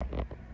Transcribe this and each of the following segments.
you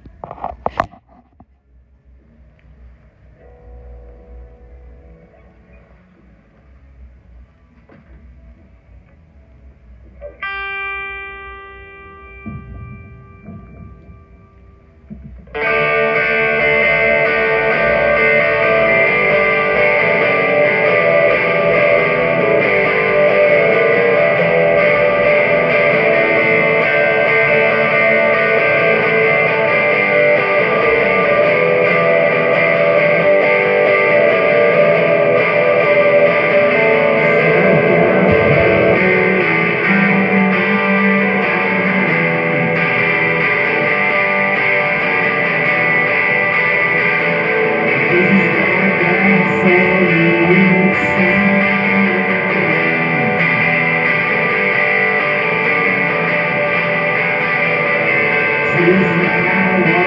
This is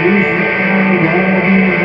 Is the kind of